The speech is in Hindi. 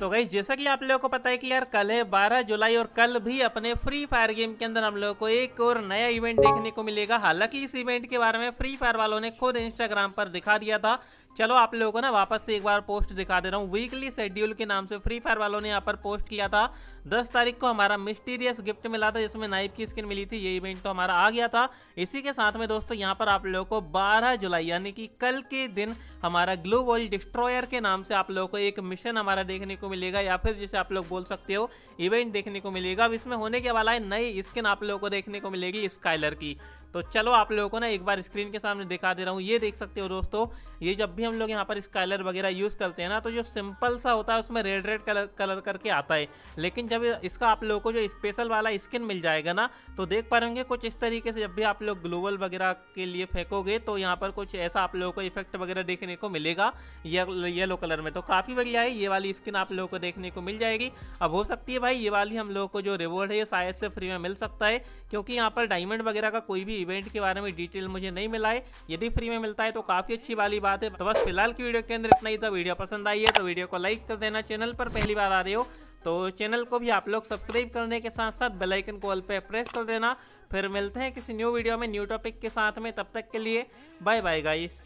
तो गई जैसा कि आप लोगों को पता है कि यार कल है 12 जुलाई और कल भी अपने फ्री फायर गेम के अंदर हम लोगों को एक और नया इवेंट देखने को मिलेगा। हालाँकि इस इवेंट के बारे में फ्री फायर वालों ने खुद इंस्टाग्राम पर दिखा दिया था चलो आप लोगों को ना वापस से एक बार पोस्ट दिखा दे रहा हूँ। वीकली शेड्यूल के नाम से फ्री फायर वालों ने यहाँ पर पोस्ट किया था। दस तारीख को हमारा मिस्टीरियस गिफ्ट मिला था, जिसमें नाइफ की स्किन मिली थी। ये इवेंट तो हमारा आ गया था। इसी के साथ में दोस्तों, यहाँ पर आप लोगों को 12 जुलाई, यानी कि कल के दिन हमारा ग्लो वॉल डिस्ट्रॉयर के नाम से आप लोगों को एक मिशन हमारा देखने को मिलेगा, या फिर जिसे आप लोग बोल सकते हो इवेंट देखने को मिलेगा। अब इसमें होने के वाला है, नई स्किन आप लोगों को देखने को मिलेगी स्काइलर की। तो चलो आप लोगों को ना एक बार स्क्रीन के सामने दिखा दे रहा हूँ। ये देख सकते हो दोस्तों, ये जब भी हम लोग यहाँ पर स्काइलर वगैरह यूज़ करते हैं ना तो जो सिंपल सा होता है उसमें रेड रेड कलर कलर करके आता है। लेकिन जब इसका आप लोगों को जो स्पेशल वाला स्किन मिल जाएगा ना तो देख पा रहे कुछ इस तरीके से जब भी आप लोग ग्लोबल वगैरह के लिए फेंकोगे तो यहाँ पर कुछ ऐसा आप लोगों को इफ़ेक्ट वगैरह देखने को मिलेगा येलो कलर में। तो काफ़ी बढ़िया है, ये वाली स्किन आप लोगों को देखने को मिल जाएगी। अब हो सकती है भाई, ये वाली हम लोगों को जो रिवॉर्ड है, ये शायद से फ्री में मिल सकता है, क्योंकि यहाँ पर डायमंड वगैरह का कोई भी इवेंट के बारे में डिटेल मुझे नहीं मिला है। यदि फ्री में मिलता है तो काफ़ी अच्छी वाली बात है। तो बस फ़िलहाल की वीडियो के अंदर इतना ही। था वीडियो पसंद आई है तो वीडियो को लाइक कर देना। चैनल पर पहली बार आ रहे हो तो चैनल को भी आप लोग सब्सक्राइब करने के साथ साथ बेल आइकन को ऑल पे प्रेस कर देना। फिर मिलते हैं किसी न्यू वीडियो में न्यू टॉपिक के साथ में। तब तक के लिए बाय बाय गाइस